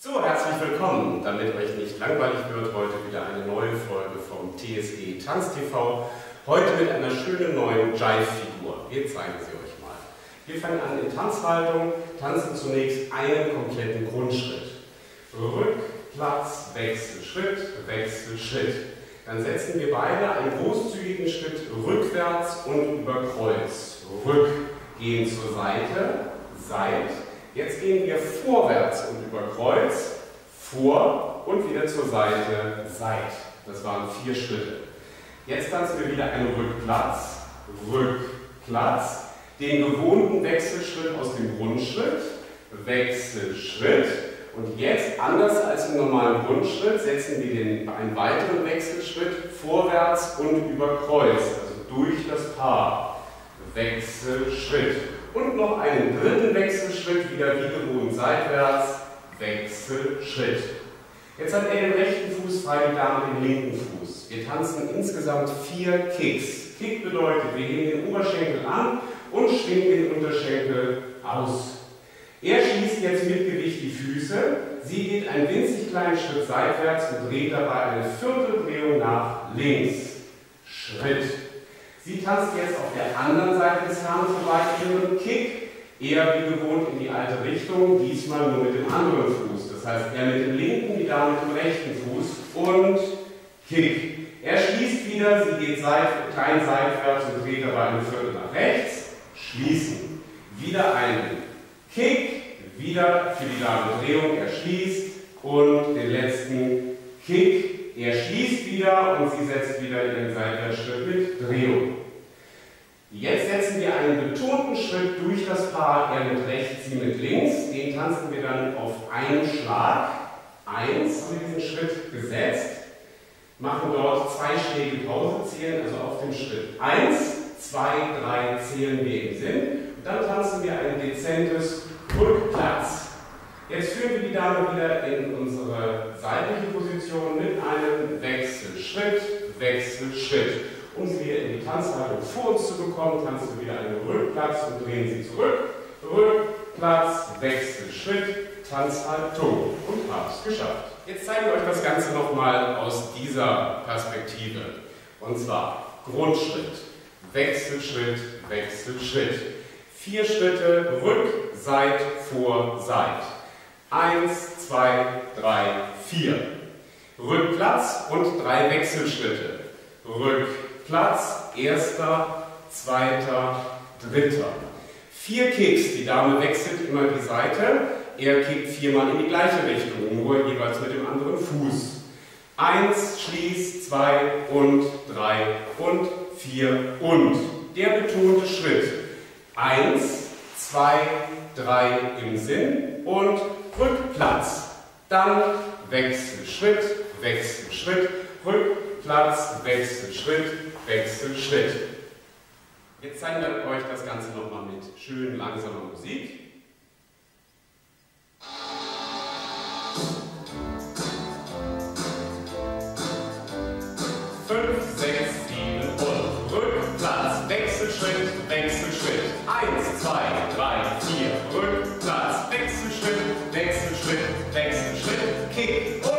So, herzlich willkommen. Damit euch nicht langweilig wird, heute wieder eine neue Folge vom TSG Tanz TV. Heute mit einer schönen neuen Jive-Figur. Wir zeigen sie euch mal. Wir fangen an in Tanzhaltung, tanzen zunächst einen kompletten Grundschritt. Rück, Platz, Wechsel, Schritt, Wechsel, Schritt. Dann setzen wir beide einen großzügigen Schritt rückwärts und über Kreuz. Rück, gehen zur Seite, Seit. Jetzt gehen wir vorwärts und über Kreuz, vor und wieder zur Seite, Seit. Das waren vier Schritte. Jetzt tanzen wir wieder einen Rückplatz, Rückplatz, den gewohnten Wechselschritt aus dem Grundschritt, Wechselschritt. Und jetzt, anders als im normalen Grundschritt, setzen wir den, einen weiteren Wechselschritt vorwärts und über Kreuz, also durch das Paar. Wechselschritt. Und noch einen dritten Wechselschritt, wieder wie gewohnt seitwärts, Wechselschritt. Jetzt hat er den rechten Fuß frei, die Dame den linken Fuß. Wir tanzen insgesamt vier Kicks. Kick bedeutet, wir heben den Oberschenkel an und schwingen den Unterschenkel aus. Er schließt jetzt mit Gewicht die Füße, sie geht einen winzig kleinen Schritt seitwärts und dreht dabei eine Vierteldrehung nach links. Schritt. Sie tanzt jetzt auf der anderen Seite des Herrn vorbei, ihren Kick, eher wie gewohnt in die alte Richtung, diesmal nur mit dem anderen Fuß. Das heißt, er mit dem linken, die Dame mit dem rechten Fuß und Kick. Er schließt wieder, sie geht seit, klein seitwärts und dreht dabei eine Viertel nach rechts, schließen. Wieder einen Kick, wieder für die Dame Drehung, er schließt und den letzten Kick, er schließt wieder und sie setzt wieder ihren Seitwärtsschritt mit Drehung. Jetzt setzen wir einen betonten Schritt durch das Paar, er mit rechts, sie mit links. Den tanzen wir dann auf einen Schlag. Eins haben wir diesen Schritt gesetzt, machen dort zwei Schläge Pause, zählen also auf den Schritt. Eins, zwei, drei zählen wir im Sinn. Und dann tanzen wir ein dezentes Rückplatz. Jetzt führen wir die Dame wieder in unsere seitliche Position mit einem Wechselschritt, Wechselschritt. Um sie wieder in die Tanzhaltung vor uns zu bekommen, tanzen wir wieder einen Rückplatz und drehen sie zurück. Rückplatz, Wechselschritt, Tanzhaltung und haben es geschafft. Jetzt zeigen wir euch das Ganze nochmal aus dieser Perspektive. Und zwar Grundschritt, Wechselschritt, Wechselschritt. Vier Schritte, Rück, Seit, Vor, Seit. Eins, zwei, drei, vier. Rückplatz und drei Wechselschritte. Rückplatz, erster, zweiter, dritter. Vier Kicks, die Dame wechselt immer die Seite. Er kickt viermal in die gleiche Richtung, nur jeweils mit dem anderen Fuß. Eins, schließt, zwei und drei und vier und. Der betonte Schritt. Eins, zwei, drei im Sinn und Rückplatz. Dann Wechselschritt, Wechselschritt, Rückplatz, Wechselschritt, Wechselschritt. Jetzt zeigen wir euch das Ganze nochmal mit schön langsamer Musik. Fünf, sechs, sieben und Rückplatz, Wechselschritt, Wechselschritt. Eins, zwei, drei, vier, Rückplatz, Wechselschritt, Wechselschritt, Wechselschritt, Kick und